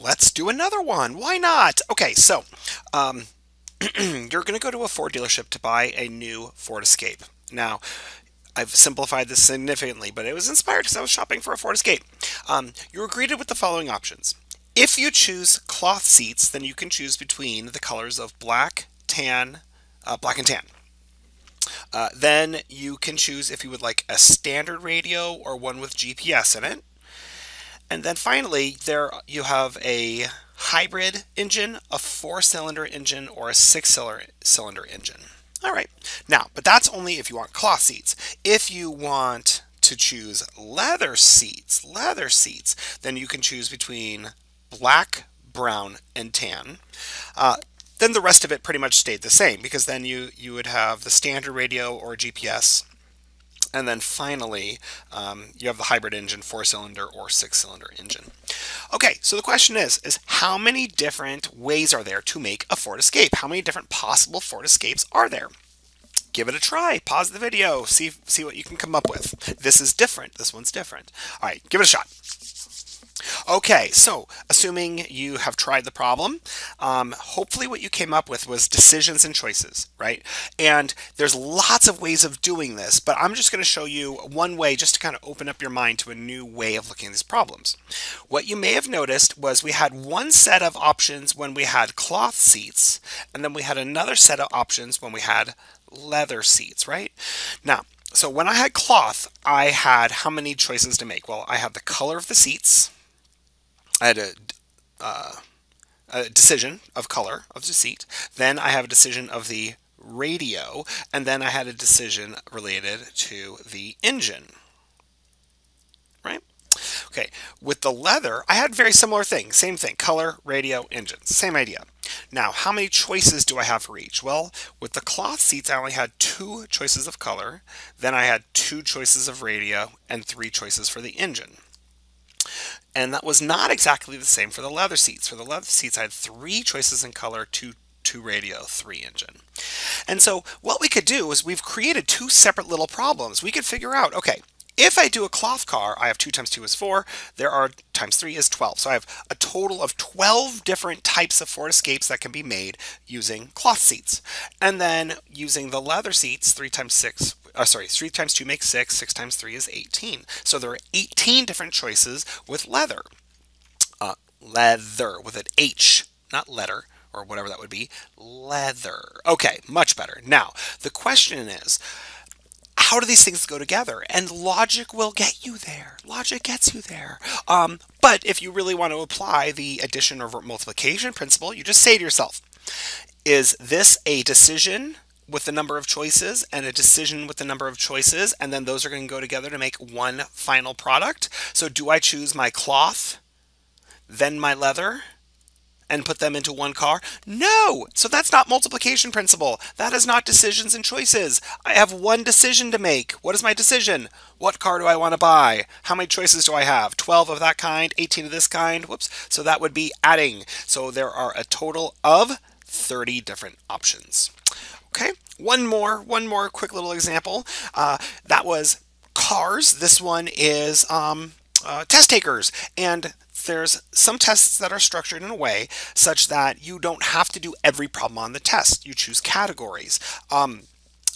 let's do another one. Why not? Okay, so um, you're going to go to a Ford dealership to buy a new Ford Escape. Now, I've simplified this significantly, but it was inspired because I was shopping for a Ford Escape. Um, you are greeted with the following options. If you choose cloth seats, then you can choose between the colors of black, tan, uh, black and tan. Uh, then you can choose if you would like a standard radio or one with GPS in it. And then finally, there you have a hybrid engine, a four-cylinder engine, or a six-cylinder engine. All right, now, but that's only if you want cloth seats. If you want to choose leather seats, leather seats, then you can choose between black, brown, and tan. Uh, then the rest of it pretty much stayed the same because then you, you would have the standard radio or GPS. And then finally, um, you have the hybrid engine, four cylinder or six cylinder engine. Okay, so the question is, is how many different ways are there to make a Ford Escape? How many different possible Ford Escapes are there? Give it a try. Pause the video. See, see what you can come up with. This is different. This one's different. All right, give it a shot. Okay, so assuming you have tried the problem, um, hopefully what you came up with was decisions and choices, right? And there's lots of ways of doing this, but I'm just going to show you one way just to kind of open up your mind to a new way of looking at these problems. What you may have noticed was we had one set of options when we had cloth seats, and then we had another set of options when we had leather seats, right? Now, so when I had cloth, I had how many choices to make? Well, I had the color of the seats, I had a, uh, a decision of color of the seat. Then I have a decision of the radio, and then I had a decision related to the engine. Right? Okay, with the leather, I had very similar things. Same thing, color, radio, engine. Same idea. Now, how many choices do I have for each? Well, with the cloth seats, I only had two choices of color. Then I had two choices of radio and three choices for the engine. And that was not exactly the same for the leather seats. For the leather seats, I had three choices in color, two two radio, three engine. And so what we could do is we've created two separate little problems. We could figure out, okay, if I do a cloth car, I have 2 times 2 is 4. There are times 3 is 12. So I have a total of 12 different types of Ford Escapes that can be made using cloth seats. And then using the leather seats, 3 times 6 uh, sorry, 3 times 2 makes 6, 6 times 3 is 18. So there are 18 different choices with leather. Uh, leather with an H, not letter, or whatever that would be. Leather. Okay, much better. Now, the question is, how do these things go together? And logic will get you there. Logic gets you there. Um, but if you really want to apply the addition or multiplication principle, you just say to yourself, is this a decision with the number of choices and a decision with the number of choices, and then those are going to go together to make one final product. So do I choose my cloth, then my leather, and put them into one car? No! So that's not multiplication principle. That is not decisions and choices. I have one decision to make. What is my decision? What car do I want to buy? How many choices do I have? 12 of that kind, 18 of this kind. Whoops. So that would be adding. So there are a total of 30 different options. Okay, one more, one more quick little example. Uh, that was cars. This one is um, uh, test takers. And there's some tests that are structured in a way such that you don't have to do every problem on the test. You choose categories. Um,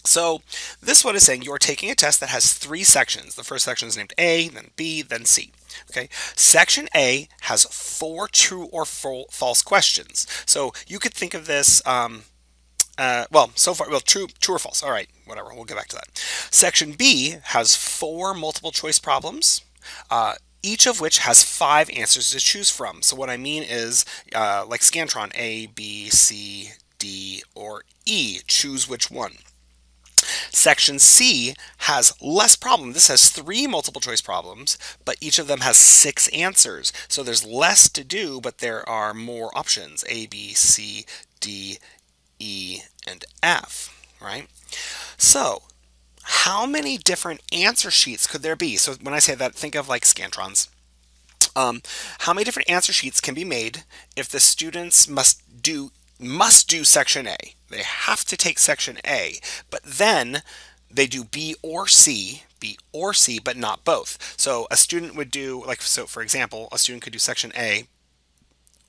so this one is saying you're taking a test that has three sections. The first section is named A, then B, then C. Okay, section A has four true or false questions. So you could think of this um, uh, well, so far, well, true, true or false. All right, whatever. We'll get back to that. Section B has four multiple choice problems. Uh, each of which has five answers to choose from. So what I mean is, uh, like Scantron, A, B, C, D, or E. Choose which one. Section C has less problem. This has three multiple choice problems, but each of them has six answers. So there's less to do, but there are more options. A, B, C, D, E, and F, right? So how many different answer sheets could there be? So when I say that, think of like Scantrons. Um, how many different answer sheets can be made if the students must do must do section A? They have to take section A, but then they do B or C, B or C, but not both. So a student would do like so for example, a student could do section A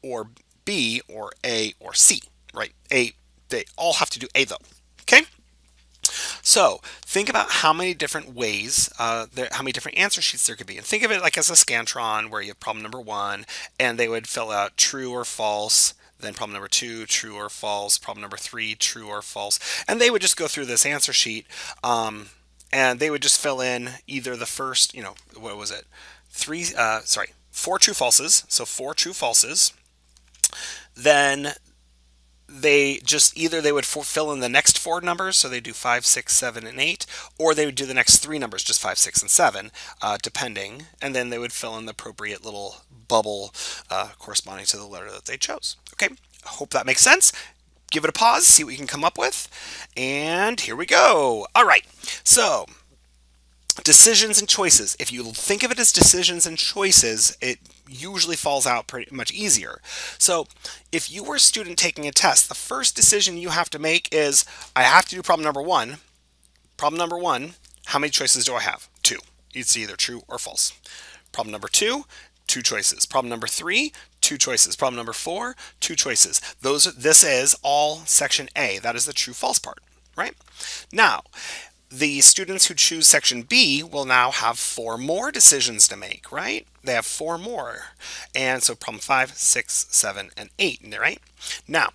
or B or A or C, right? A, they all have to do A though, okay? So think about how many different ways, uh, there, how many different answer sheets there could be. And think of it like as a Scantron where you have problem number one and they would fill out true or false, then problem number two, true or false, problem number three, true or false. And they would just go through this answer sheet um, and they would just fill in either the first, you know, what was it? Three, uh, sorry, four true falses. So four true falses. Then they just either they would fill in the next four numbers, so they do five, six, seven, and eight, or they would do the next three numbers, just five, six, and seven, uh, depending, and then they would fill in the appropriate little bubble uh, corresponding to the letter that they chose. Okay, hope that makes sense. Give it a pause, see what you can come up with, and here we go. All right, so decisions and choices. If you think of it as decisions and choices, it usually falls out pretty much easier. So if you were a student taking a test, the first decision you have to make is, I have to do problem number one. Problem number one, how many choices do I have? Two. It's either true or false. Problem number two, two choices. Problem number three, two choices. Problem number four, two choices. Those, this is all section A. That is the true false part, right? Now, the students who choose section B will now have four more decisions to make, right? They have four more. And so problem five, six, seven, and eight, right? Now,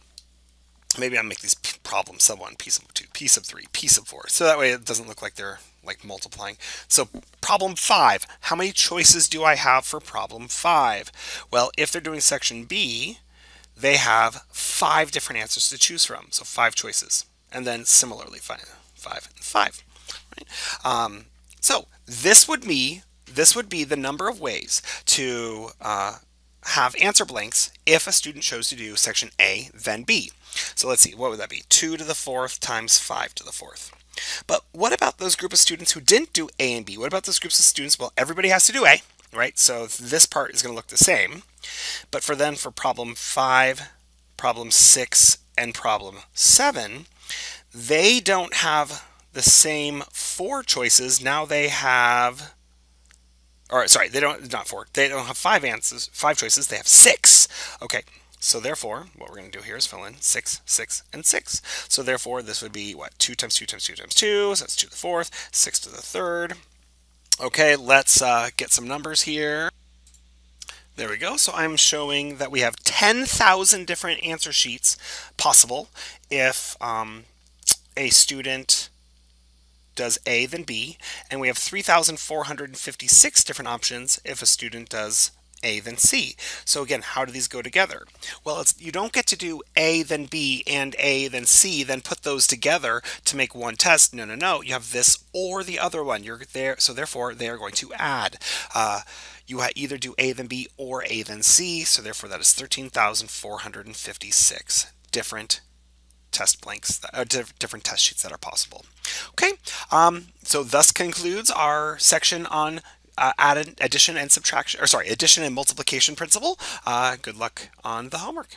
maybe I'll make these problems sub one, piece of two, piece sub three, piece of four. So that way it doesn't look like they're like multiplying. So problem five, how many choices do I have for problem five? Well, if they're doing section B, they have five different answers to choose from. So five choices. And then similarly, five, five, and five. Right? Um, so this would be this would be the number of ways to uh, have answer blanks if a student chose to do section A, then B. So let's see, what would that be? 2 to the fourth times 5 to the fourth. But what about those group of students who didn't do A and B? What about those groups of students? Well, everybody has to do A, right? So this part is going to look the same. But for then, for problem 5, problem 6, and problem 7, they don't have the same four choices. Now they have, or sorry, they don't, not four, they don't have five answers, five choices, they have six. Okay, so therefore, what we're going to do here is fill in 6, 6, and 6. So therefore, this would be, what, 2 times 2 times 2 times 2, so that's 2 to the fourth, 6 to the third. Okay, let's uh, get some numbers here. There we go. So I'm showing that we have 10,000 different answer sheets possible if um, a student does A then B, and we have 3,456 different options if a student does A then C. So again, how do these go together? Well, it's, you don't get to do A then B and A then C, then put those together to make one test. No, no, no. You have this or the other one. You're there, so therefore they are going to add. Uh, you either do A then B or A then C, so therefore that is 13,456 different test blanks, uh, different test sheets that are possible. Okay, um, so thus concludes our section on uh, added addition and subtraction, or sorry, addition and multiplication principle. Uh, good luck on the homework.